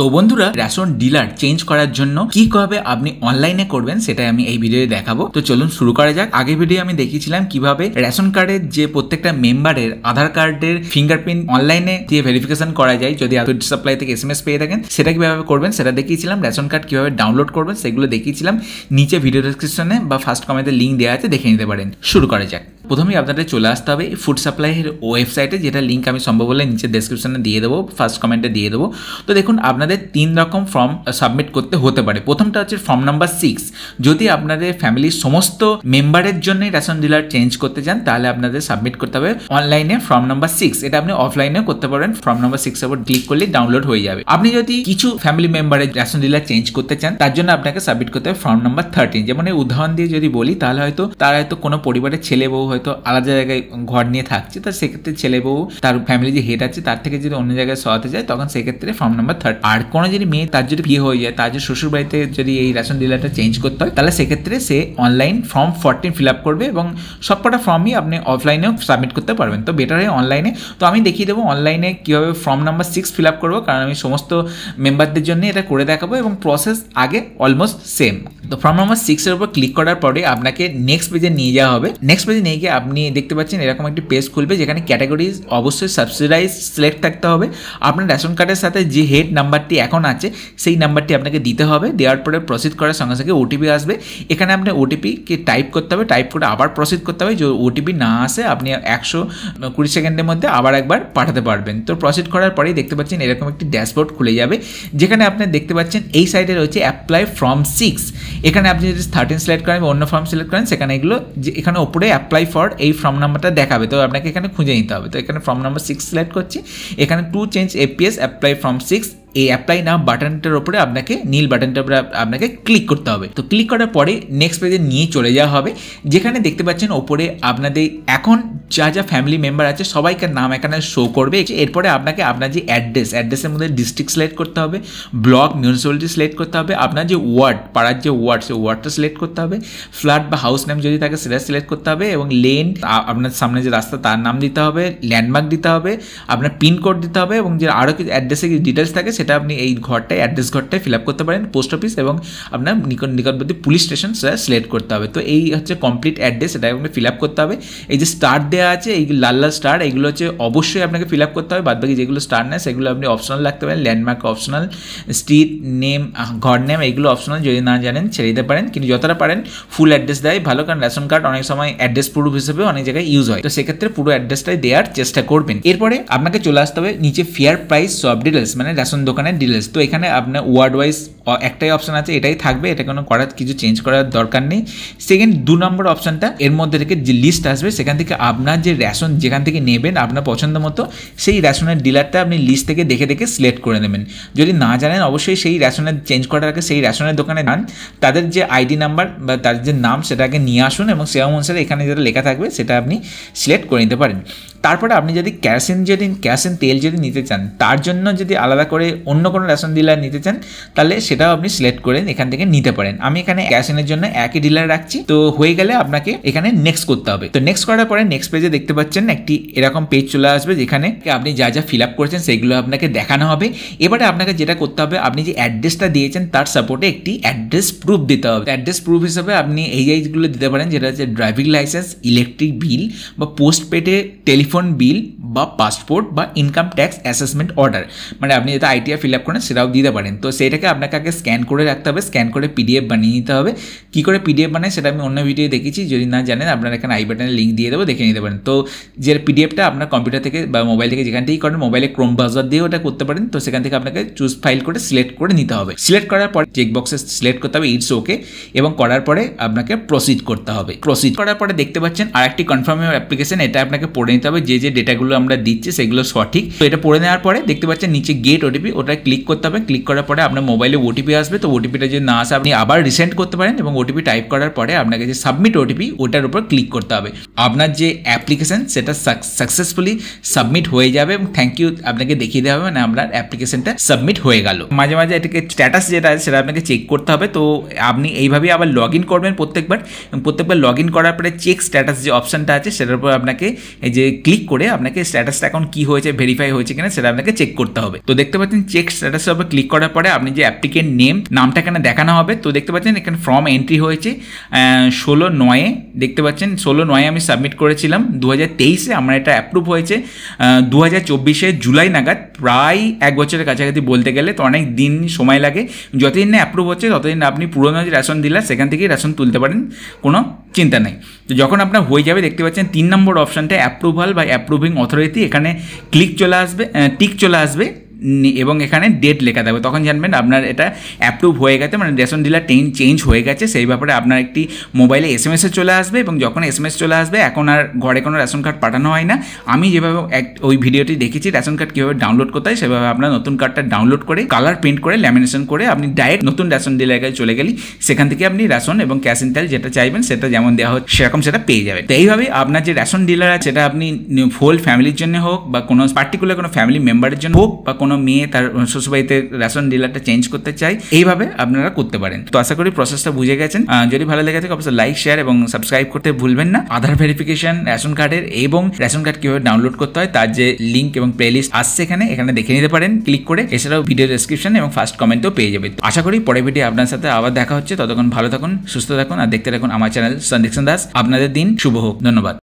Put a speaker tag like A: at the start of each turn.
A: তো বন্ধুরা, ration dealer change করার জন্য কি ভাবে আপনি অনলাইনে করবেন সেটাই আমি এই ভিডিওতে দেখাবো। তো চলুন শুরু করা যাক। আগের ভিডিও আমি দেখিয়েছিলাম কীভাবে রেশন কার্ডের যে প্রত্যেকটা মেম্বারের আধার কার্ডের ফিঙ্গারপ্রিন্ট অনলাইনে দিয়ে ভেরিফিকেশন করা যায়, যদি ফুড সাপ্লাই থেকে এস এম এস পেয়ে থাকেন, সেটা কীভাবে করবেন সেটা দেখিয়েছিলাম। রেশন কার্ড কীভাবে ডাউনলোড করবেন সেগুলো দেখিয়েছিলাম। নিচে ভিডিও ডিসক্রিপশনে বা ফার্স্ট কমেন্টে লিঙ্ক দেওয়া আছে, দেখে নিতে পারেন। শুরু করা যাক। প্রথমেই আপনাদের চলে আসতে হবে ফুড সাপ্লাইয়ের ওয়েবসাইটে যেটা লিঙ্ক আমি সম্ভব হলে নিচে ডেসক্রিপশনে দিয়ে দেবো ফার্স্ট কমেন্টে দিয়ে দেবো। তো দেখুন, আপনাদের তিন রকম ফর্ম সাবমিট করতে হতে পারে। প্রথমটা হচ্ছে ফর্ম নাম্বার সিক্স যদি আপনাদের ফ্যামিলির সমস্ত মেম্বারের জন্য রেশন ডিলার চেঞ্জ করতে চান, তাহলে আপনাদের সাবমিট করতে হবে অনলাইনে ফর্ম নাম্বার সিক্স এটা আপনি অফলাইনেও করতে পারেন। ফর্ম নাম্বার সিক্স ওপর ক্লিক করলে ডাউনলোড হয়ে যাবে। আপনি যদি কিছু ফ্যামিলি মেম্বারের রেশন ডিলার চেঞ্জ করতে চান, তার জন্য আপনাকে সাবমিট করতে হবে ফর্ম নাম্বার থার্টিন যেমন উদাহরণ দিয়ে যদি বলি, তাহলে হয়তো তার হয়তো কোনো পরিবারের ছেলে বউ হয়তো আলাদা জায়গায় ঘর নিয়ে থাকছে, তো সেক্ষেত্রে ছেলে বউ তার ফ্যামিলি যে হেড আছে, তার থেকে যদি অন্য জায়গায় সরাতে যায়, তখন সেক্ষেত্রে ফর্ম নাম্বার থার্ড আর কোনো যদি মেয়ে তার যদি বিয়ে হয়ে যায়, তার যে শ্বশুর বাড়িতে যদি এই রেশন ডিলারটা চেঞ্জ করতে হয়, তাহলে সেক্ষেত্রে সে online form fourteen fill up করবে এবং সবকটা ফর্মই আপনি অফলাইনেও সাবমিট করতে পারবেন। তো বেটার হয় অনলাইনে তো আমি দেখিয়ে দেবো অনলাইনে কীভাবে form number six fill up করব, কারণ আমি সমস্ত মেম্বারদের জন্য এটা করে দেখাবো এবং প্রসেস আগে অলমোস্ট সেম তো ফর্ম নাম্বার সিক্সের উপর ক্লিক করার পরে আপনাকে নেক্সট পেজে নিয়ে যাওয়া হবে। নেক্সট পেজে নিয়ে গিয়ে আপনি দেখতে পাচ্ছেন এরকম একটি পেজ খুলবে যেখানে ক্যাটাগরিজ অবশ্যই সাবসিডাইজ সিলেক্ট থাকতে হবে। আপনার রেশন কার্ডের সাথে যে হেড নাম্বারটি এখন আছে, সেই নাম্বারটি আপনাকে দিতে হবে। দেওয়ার পরে প্রসিড করার সঙ্গে সঙ্গে ওটিপি আসবে। এখানে আপনি ওটিপিকে টাইপ করতে হবে। টাইপ করে আবার প্রসিড করতে হবে। যে ওটিপি না আসে, আপনি একশো কুড়ি সেকেন্ডের মধ্যে আবার একবার পাঠাতে পারবেন। তো প্রসিড করার পরেই দেখতে পাচ্ছেন এরকম একটি ড্যাশবোর্ড খুলে যাবে, যেখানে আপনি দেখতে পাচ্ছেন এই সাইডে রয়েছে অ্যাপ্লাই ফর্ম সিক্স এখানে আপনি যদি থার্টিন সিলেক্ট করেন বা অন্য ফর্ম সিলেক্ট করেন, সেখানে এগুলো যে এখানে ওপরে অ্যাপ্লাই ফর এই ফর্ম নাম্বারটা দেখাবে। তো আপনাকে এখানে খুঁজে নিতে হবে। তো এখানে ফর্ম নাম্বার সিক্স সিলেক্ট করছি। এখানে to change APS apply form six এই অ্যাপ্লাই নাও বাটনটার উপরে আপনাকে, নীল বাটনটার উপরে আপনাকে ক্লিক করতে হবে। তো ক্লিক করার পরে নেক্সট পেজে নিয়ে চলে যাওয়া হবে, যেখানে দেখতে পাচ্ছেন ওপরে আপনাদের এখন যা যা ফ্যামিলি মেম্বার আছে, সবাইকার নাম এখানে শো করবে। এরপরে আপনাকে আপনার যে অ্যাড্রেস অ্যাড্রেসের মধ্যে ডিস্ট্রিক্ট সিলেক্ট করতে হবে ব্লক মিউনিসিপ্যালিটি সিলেক্ট করতে হবে, আপনার যে ওয়ার্ড পাড়ার যে ওয়ার্ড সেই ওয়ার্ডটা সিলেক্ট করতে হবে ফ্ল্যাট বা হাউস নেম যদি থাকে, সেটা সিলেক্ট করতে হবে এবং লেন আপনার সামনে যে রাস্তা, তার নাম দিতে হবে ল্যান্ডমার্ক দিতে হবে, আপনার পিনকোড দিতে হবে এবং যে আরও কিছু অ্যাড্রেসে কিছু ডিটেলস থাকে সেটা আপনি এই ঘরটায় অ্যাড্রেস ঘরটায় ফিল আপ করতে পারেন পোস্ট অফিস এবং আপনার নিকট নিকটবর্তী পুলিশ স্টেশন সেটা সিলেক্ট করতে হবে। তো এই হচ্ছে কমপ্লিট অ্যাড্রেস এটা আপনি ফিল আপ করতে হবে। এই যে স্টার দেওয়া আছে, এই লাল লাল স্টার এইগুলো হচ্ছে অবশ্যই আপনাকে ফিল আপ করতে হবে। বাদবাকি যেগুলো স্টার নেয় সেগুলো আপনি অপশনাল রাখতে পারেন। ল্যান্ডমার্ক অপশনাল স্ট্রিট নেম ঘর নেম এইগুলো অপশনাল যদি না জানেন ছেড়ে দিতে পারেন। কিন্তু যতটা পারেন ফুল অ্যাড্রেস দেয়। ভালো, কারণ রেশন কার্ড অনেক সময় অ্যাড্রেস প্রুফ হিসেবে অনেক জায়গায় ইউজ হয়। তো সেক্ষেত্রে পুরো অ্যাড্রেসটাই দেওয়ার চেষ্টা করবেন। এরপরে আপনাকে চলে আসতে হবে নিচে ফেয়ার প্রাইস সব ডিটেলস মানে রেশন দোকানের ডিটেলস তো এখানে আপনার ওয়ার্ড ওয়াইজ একটাই অপশান আছে, এটাই থাকবে, এটা কোনো করার, কিছু চেঞ্জ করার দরকার নেই। সেকেন্ড দু নম্বর অপশানটা এর মধ্যে থেকে যে লিস্ট আসবে, সেখান থেকে আপনার যে রেশন যেখান থেকে নেবেন আপনার পছন্দ মতো, সেই রেশনের ডিলারটা আপনি লিস্ট থেকে দেখে দেখে সিলেক্ট করে নেবেন। যদি না জানেন, অবশ্যই সেই রেশনের চেঞ্জ করার আগে সেই রেশনের দোকানে যান। তাদের যে আইডি নাম্বার বা তাদের যে নাম, সেটাকে নিয়ে আসুন এবং সে অনুসারে এখানে যেটা লেখা থাকবে, সেটা আপনি সিলেক্ট করে নিতে পারেন। তারপরে আপনি যদি ক্যারাসিন যদি ক্যারাসিন তেল যদি নিতে চান, তার জন্য যদি আলাদা করে অন্য কোনো রেশন ডিলার নিতে চান, তাহলে সেটাও আপনি সিলেক্ট করে এখান থেকে নিতে পারেন। আমি এখানে ক্যারাসিনের জন্য একই ডিলার রাখছি। তো হয়ে গেলে আপনাকে এখানে নেক্সট করতে হবে। তো নেক্সট করার পরে নেক্সট পেজে দেখতে পাচ্ছেন একটি এরকম পেজ চলে আসবে, যেখানে আপনি যা যা ফিল আপ করেছেন, সেগুলো আপনাকে দেখানো হবে। এবারে আপনাকে যেটা করতে হবে, আপনি যে অ্যাড্রেসটা দিয়েছেন, তার সাপোর্টে একটি অ্যাড্রেস প্রুফ দিতে হবে। অ্যাড্রেস প্রুফ হিসেবে আপনি এই এইগুলো দিতে পারেন, যেটা হচ্ছে ড্রাইভিং লাইসেন্স ইলেকট্রিক বিল বা পোস্ট পেডে টেলিফোন বিল বা পাসপোর্ট বা ইনকাম ট্যাক্স অ্যাসেসমেন্ট অর্ডার মানে আপনি যেটা আইটিআই ফিল আপ করেন, সেটাও দিতে পারেন। তো সেটাকে আপনাকে আগে স্ক্যান করে রাখতে হবে স্ক্যান করে পিডিএফ বানিয়ে নিতে হবে। কী করে পিডিএফ বানায় সেটা আমি অন্য ভিডিও দেখেছি যদি না জানেন আপনারা এখানে আই বাটনে লিঙ্ক দিয়ে দেবো, দেখে নিতে পারেন। তো যে পিডিএফটা আপনার কম্পিউটার থেকে বা মোবাইল থেকে যেখান থেকেই করেন মোবাইলে ক্রোম ব্রাউজার দিয়ে ওটা করতে পারেন। তো সেখান থেকে আপনাকে চুজ ফাইল করে সিলেক্ট করে নিতে হবে। সিলেক্ট করার পরে চেক বক্সে সিলেক্ট করতে হবে ইটস ওকে এবং করার পরে আপনাকে প্রসিড করতে হবে। প্রসিড করার পরে দেখতে পাচ্ছেন আর একটি কনফার্ম অ্যাপ্লিকেশন এটা আপনাকে পড়ে নিতে হবে। যে যে ডেটাগুলো আমরা দিচ্ছি সেগুলো সঠিক। তো এটা পড়ে নেওয়ার পরে দেখতে পাচ্ছেন নিচে গেট ওটিপি ওটা ক্লিক করতে হবে। ক্লিক করার পরে আপনার মোবাইলে ওটিপি আসবে। তো ওটিপিটা যদি না আসে, আপনি আবার রিসেন্ড করতে পারেন এবং ওটিপি টাইপ করার পরে আপনাকে যে সাবমিট ওটিপি ওটার উপর ক্লিক করতে হবে। আপনার যে অ্যাপ্লিকেশন, সেটা সাকসেসফুলি সাবমিট হয়ে যাবে এবং থ্যাংক ইউ আপনাকে দেখিয়ে দেওয়া হবে। মানে আপনার অ্যাপ্লিকেশনটা সাবমিট হয়ে গেল। মাঝে মাঝে এটাকে স্ট্যাটাস যেটা আছে, সেটা আপনাকে চেক করতে হবে। তো আপনি এইভাবেই আবার লগ ইন করবেন প্রত্যেকবার। প্রত্যেকবার লগ ইন করার পরে চেক স্ট্যাটাস যে অপশনটা আছে, সেটার উপর আপনাকে এই যে ক্লিক করে আপনাকে স্ট্যাটাসটা এখন কি হয়েছে ভেরিফাই হয়েছে কিনা সেটা আপনাকে চেক করতে হবে। তো দেখতে পাচ্ছেন চেক স্ট্যাটাসের উপর ক্লিক করার পরে আপনি যে অ্যাপ্লিকেন্ট নেম নামটা এখানে দেখানো হবে। তো দেখতে পাচ্ছেন এখানে ফর্ম এন্ট্রি হয়েছে ষোলো নয়ে দেখতে পাচ্ছেন ষোলো নয়ে আমি সাবমিট করেছিলাম। দু হাজার তেইশে আমার এটা অ্যাপ্রুভ হয়েছে দু হাজার চব্বিশে জুলাই নাগাদ, প্রায় এক বছরের কাছাকাছি বলতে গেলে। তো অনেক দিন সময় লাগে। যতদিন না অ্যাপ্রুভ হচ্ছে, ততদিন আপনি পুরোনো যে রেশন ডিলার সেখান থেকেই রেশন তুলতে পারেন। কোনো চিন্তা নেই। তো যখন আপনার হয়ে যাবে, দেখতে পাচ্ছেন তিন নম্বর অপশানটা অ্যাপ্রুভাল বা অ্যাপ্রুভিং অথরিটি এখানে ক্লিক চলে আসবে টিক চলে আসবে। এবং এখানে ডেট লেখা থাকবে। তখন জানবেন আপনার এটা অ্যাপ্রুভ হয়ে গেছে মানে রেশন ডিলার টেন চেঞ্জ হয়ে গেছে, সেই ব্যাপারে আপনার একটি মোবাইলে এস এম এসে চলে আসবে এবং যখন এস এম এস চলে আসবে, এখন আর ঘরে কোনো রেশন কার্ড পাঠানো হয় না। আমি যেভাবে এক, ওই ভিডিওটি দেখেছি, রেশন কার্ড কীভাবে ডাউনলোড করতে হয়, সেভাবে আপনার নতুন কার্ডটা ডাউনলোড করে কালার প্রিন্ট করে ল্যামিনেশন করে আপনি ডাইরেক্ট নতুন রেশন ডিলার কাছে চলে গেলি সেখান থেকে আপনি রেশন এবং ক্যাশ ইন তেল যেটা চাইবেন, সেটা যেমন দেওয়া হচ্ছে, সেরকম সেটা পেয়ে যাবেন। তো এইভাবে আপনার যে রেশন ডিলার আছে, সেটা আপনি হোল ফ্যামিলির জন্য হোক বা কোনো পার্টিকুলার কোনো ফ্যামিলি মেম্বারের জন্য হোক বা কোনো মেয়ে তার শ্বশুরবাড়িতে রেশন ডিলারটা চেঞ্জ করতে চাই এইভাবে আপনারা করতে পারেন। তো আশা করি প্রসেসটা বুঝে গেছেন। যদি ভালো লেগে থাকে, অবশ্যই লাইক শেয়ার এবং সাবস্ক্রাইব করতে ভুলবেন না। আধার ভেরিফিকেশন রেশন কার্ডের এবং রেশন কার্ড কীভাবে ডাউনলোড করতে হয়, তার যে লিঙ্ক এবং প্লেলিস্ট আসছে এখানে এখানে দেখে নিতে পারেন। ক্লিক করে এছাড়াও ভিডিও ডেসক্রিপশন এবং ফার্স্ট কমেন্টও পেয়ে যাবে। আশা করি পরে ভিডিও আপনার সাথে আবার দেখা হচ্ছে। ততক্ষণ ভালো থাকুন, সুস্থ থাকুন, আর দেখতে থাকুন আমার চ্যানেল সন্দীপ দাস আপনাদের দিন শুভ হোক। ধন্যবাদ।